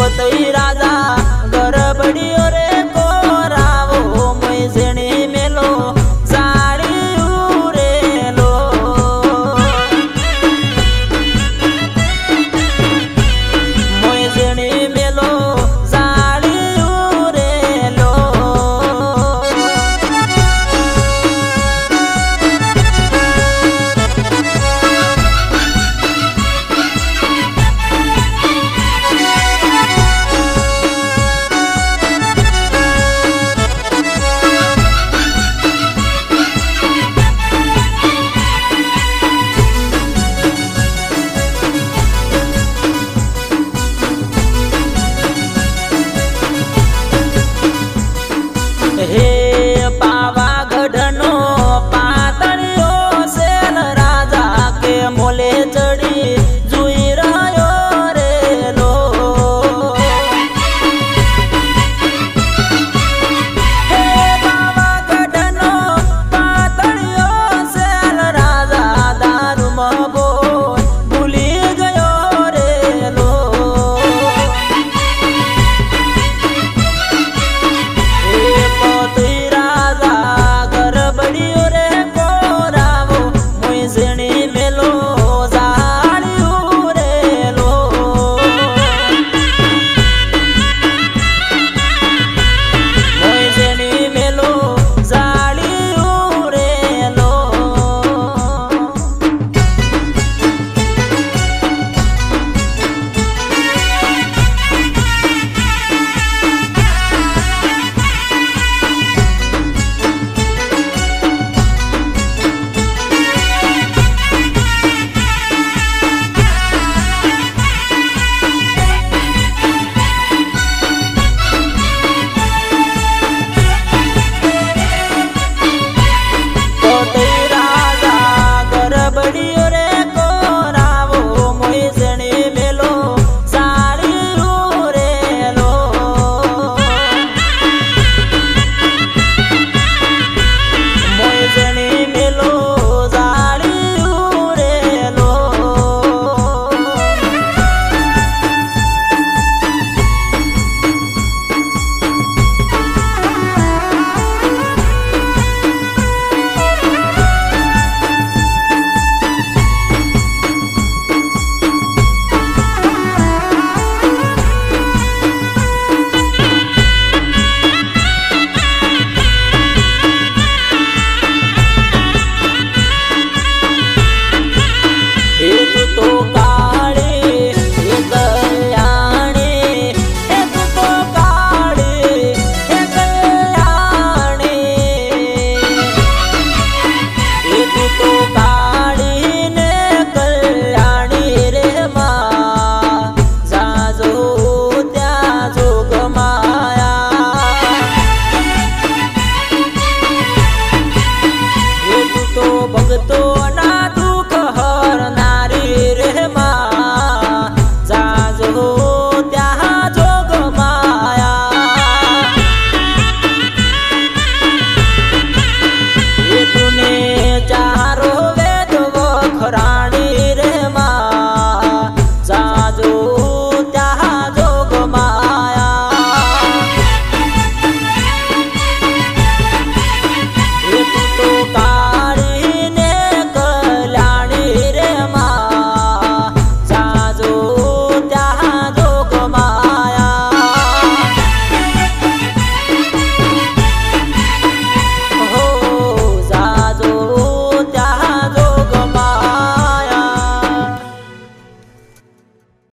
बतई राजा।